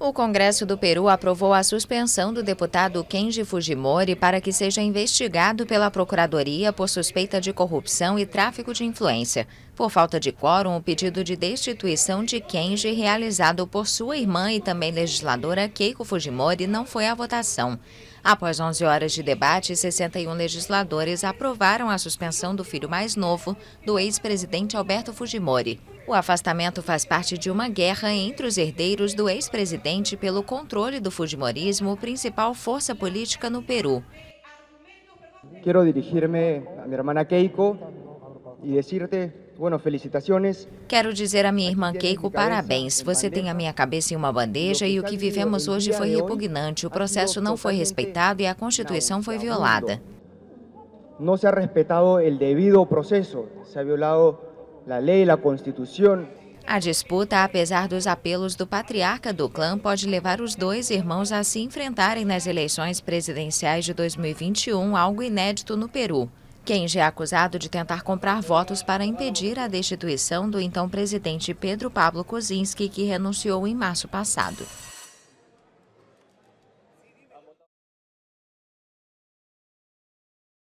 O Congresso do Peru aprovou a suspensão do deputado Kenji Fujimori para que seja investigado pela Procuradoria por suspeita de corrupção e tráfico de influência. Por falta de quórum, o pedido de destituição de Kenji, realizado por sua irmã e também legisladora Keiko Fujimori, não foi à votação. Após 11 horas de debate, 61 legisladores aprovaram a suspensão do filho mais novo do ex-presidente Alberto Fujimori. O afastamento faz parte de uma guerra entre os herdeiros do ex-presidente pelo controle do Fujimorismo, principal força política no Peru. Quero dirigir-me a minha irmã Keiko e dizer-te. Quero dizer à minha irmã Keiko parabéns. Você tem a minha cabeça em uma bandeja e o que vivemos hoje foi repugnante. O processo não foi respeitado e a Constituição foi violada. Não se ha respeitado o devido processo. Se ha violado a lei, a Constituição. A disputa, apesar dos apelos do patriarca do clã, pode levar os dois irmãos a se enfrentarem nas eleições presidenciais de 2021, algo inédito no Peru. Kenji é acusado de tentar comprar votos para impedir a destituição do então presidente Pedro Pablo Kuczynski, que renunciou em março passado.